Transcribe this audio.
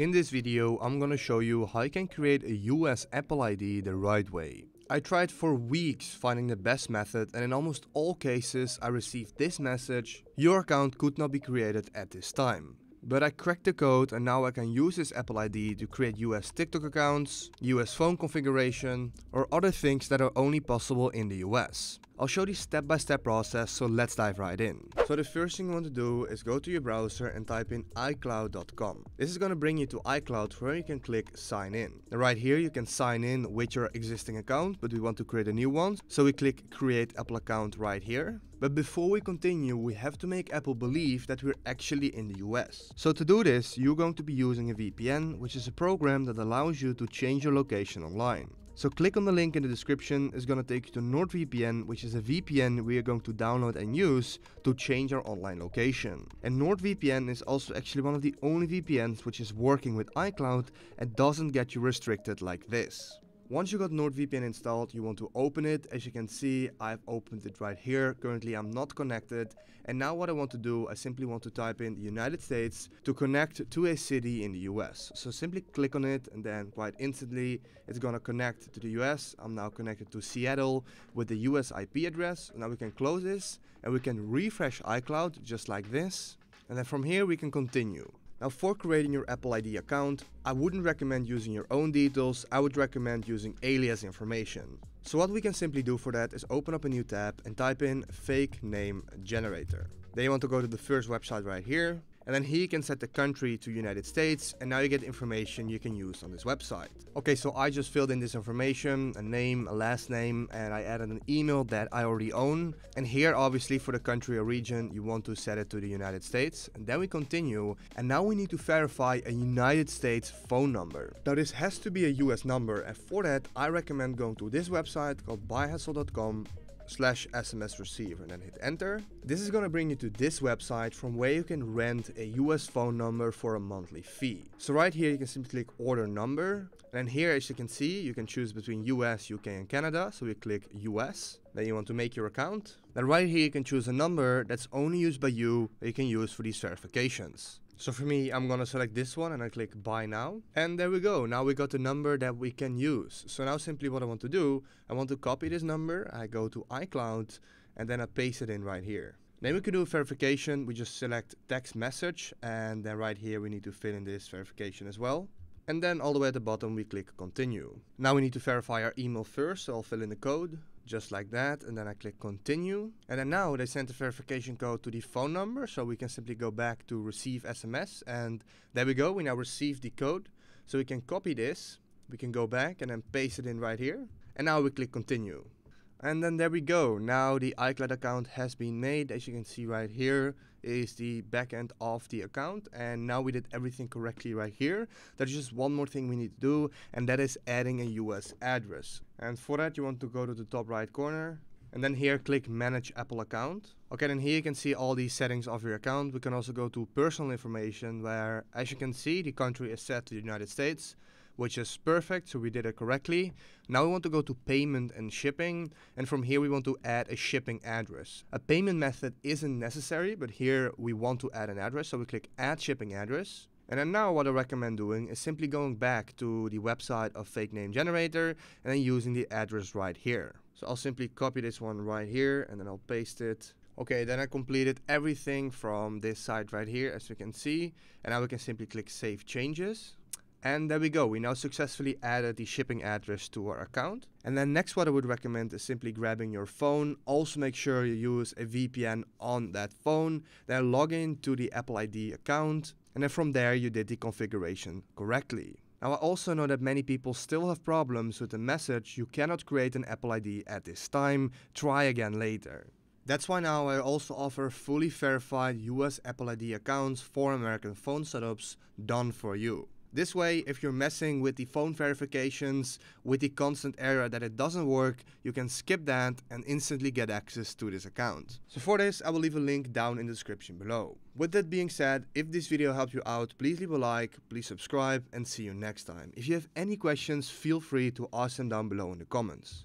In this video, I'm gonna show you how you can create a US Apple ID the right way. I tried for weeks finding the best method and in almost all cases I received this message, your account could not be created at this time. But I cracked the code and now I can use this Apple ID to create US TikTok accounts, US phone configuration or other things that are only possible in the US. I'll show the step-by-step -step process, so let's dive right in. So the first thing you want to do is go to your browser and type in iCloud.com. This is going to bring you to iCloud where you can click sign in. Right here you can sign in with your existing account, but we want to create a new one. So we click create Apple account right here. But before we continue, we have to make Apple believe that we're actually in the US. So to do this, you're going to be using a VPN, which is a program that allows you to change your location online. So click on the link in the description, it's gonna take you to NordVPN, which is a VPN we are going to download and use to change our online location. And NordVPN is also actually one of the only VPNs which is working with iCloud and doesn't get you restricted like this. Once you got NordVPN installed, you want to open it. As you can see, I've opened it right here. Currently, I'm not connected. And now what I want to do, I simply want to type in the United States to connect to a city in the US. So simply click on it and then quite instantly, it's gonna connect to the US. I'm now connected to Seattle with the US IP address. Now we can close this and we can refresh iCloud just like this. And then from here, we can continue. Now for creating your Apple ID account, I wouldn't recommend using your own details, I would recommend using alias information. So what we can simply do for that is open up a new tab and type in fake name generator. Then you want to go to the first website right here, and then here you can set the country to United States and now you get information you can use on this website. Okay, so I just filled in this information, a name, a last name, and I added an email that I already own. And here, obviously, for the country or region, you want to set it to the United States. And then we continue, and now we need to verify a United States phone number. Now this has to be a US number, and for that, I recommend going to this website called byhessel.com slash SMS receiver and then hit enter. This is gonna bring you to this website from where you can rent a US phone number for a monthly fee. So right here you can simply click order number and here as you can see you can choose between US, UK and Canada. So we click US. Then you want to make your account. Then right here you can choose a number that's only used by you that you can use for these verifications. So for me, I'm gonna select this one and I click buy now. And there we go. Now we got the number that we can use. So now simply what I want to do, I want to copy this number. I go to iCloud and then I paste it in right here. Then we can do a verification. We just select text message and then right here we need to fill in this verification as well. And then all the way at the bottom we click continue. Now we need to verify our email first, so I'll fill in the code just like that and then I click continue. And then now they sent the verification code to the phone number so we can simply go back to receive SMS and there we go. We now receive the code. So we can copy this. We can go back and then paste it in right here. And now we click continue and then there we go. Now the iCloud account has been made. As you can see right here is the backend of the account. And now we did everything correctly right here. There's just one more thing we need to do, and that is adding a US address. And for that, you want to go to the top right corner. And then here, click Manage Apple Account. Okay, then here you can see all the settings of your account. We can also go to Personal Information, where, as you can see, the country is set to the United States which is perfect, so we did it correctly. Now we want to go to payment and shipping, and from here we want to add a shipping address. A payment method isn't necessary, but here we want to add an address, so we click add shipping address. And then now what I recommend doing is simply going back to the website of Fake Name Generator and then using the address right here. So I'll simply copy this one right here and then I'll paste it. Okay, then I completed everything from this side right here as you can see. And now we can simply click Save Changes. And there we go, we now successfully added the shipping address to our account. And then next what I would recommend is simply grabbing your phone. Also make sure you use a VPN on that phone. Then log in to the Apple ID account. And then from there you did the configuration correctly. Now I also know that many people still have problems with the message you cannot create an Apple ID at this time, try again later. That's why now I also offer fully verified US Apple ID accounts for American phone setups done for you. This way, if you're messing with the phone verifications, with the constant error that it doesn't work, you can skip that and instantly get access to this account. So for this, I will leave a link down in the description below. With that being said, if this video helped you out, please leave a like, please subscribe and see you next time. If you have any questions, feel free to ask them down below in the comments.